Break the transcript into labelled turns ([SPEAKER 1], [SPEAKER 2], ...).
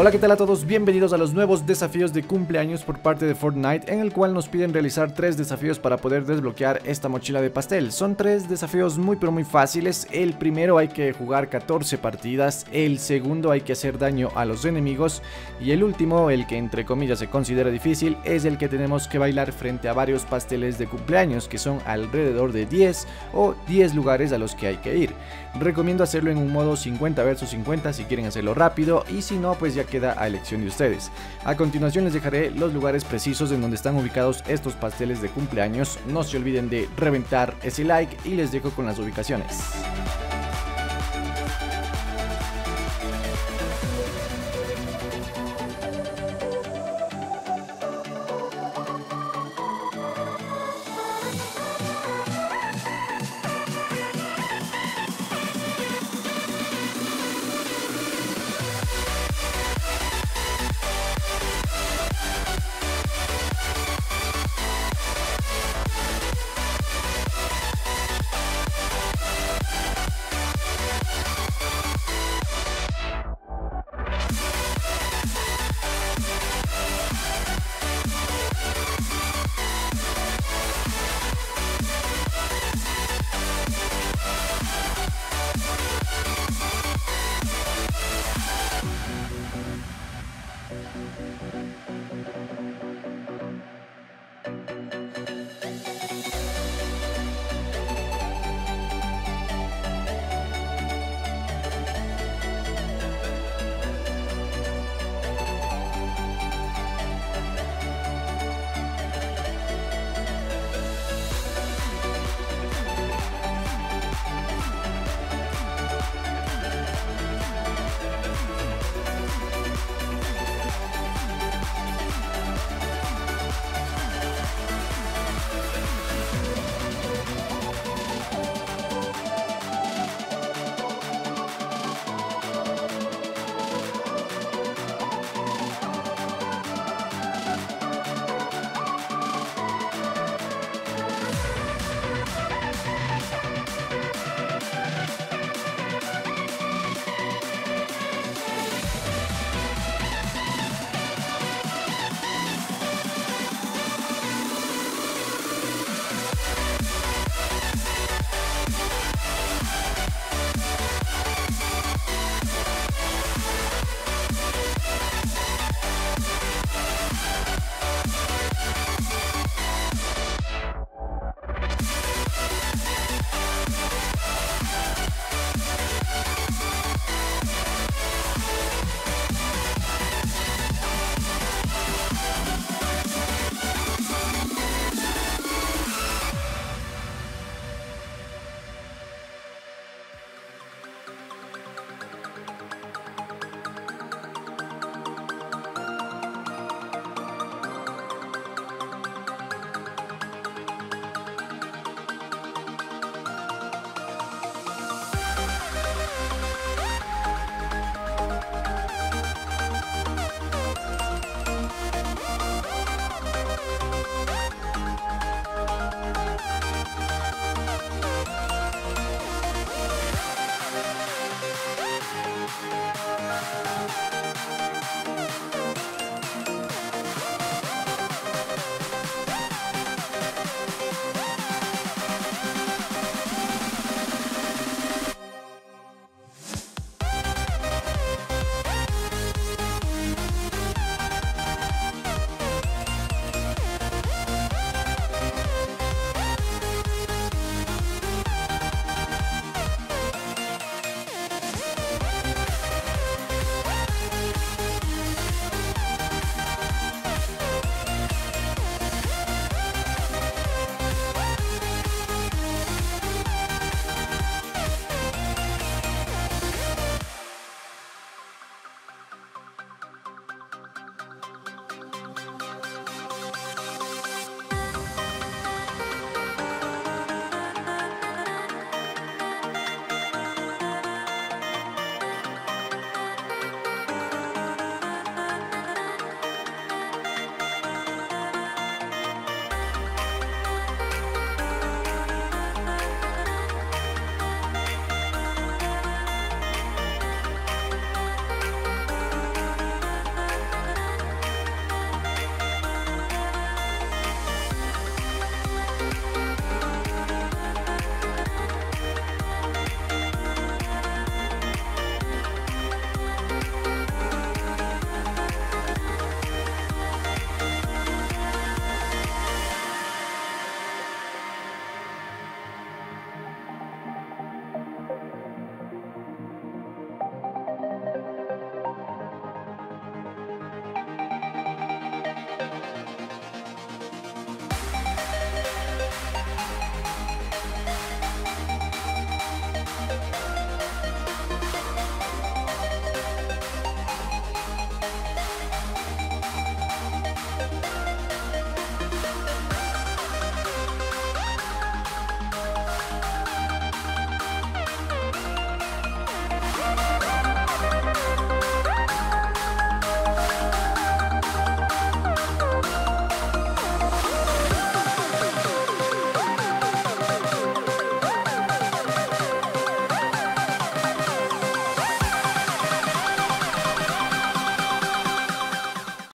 [SPEAKER 1] Hola, ¿qué tal a todos? Bienvenidos a los nuevos desafíos de cumpleaños por parte de Fortnite, en el cual nos piden realizar tres desafíos para poder desbloquear esta mochila de pastel. Son tres desafíos muy pero muy fáciles. El primero hay que jugar 14 partidas, el segundo hay que hacer daño a los enemigos y el último, el que entre comillas se considera difícil, es el que tenemos que bailar frente a varios pasteles de cumpleaños, que son alrededor de 10 o 10 lugares a los que hay que ir. Recomiendo hacerlo en un modo 50 vs 50 si quieren hacerlo rápido y si no pues ya queda a elección de ustedes. A continuación les dejaré los lugares precisos en donde están ubicados estos pasteles de cumpleaños. No se olviden de reventar ese like y les dejo con las ubicaciones.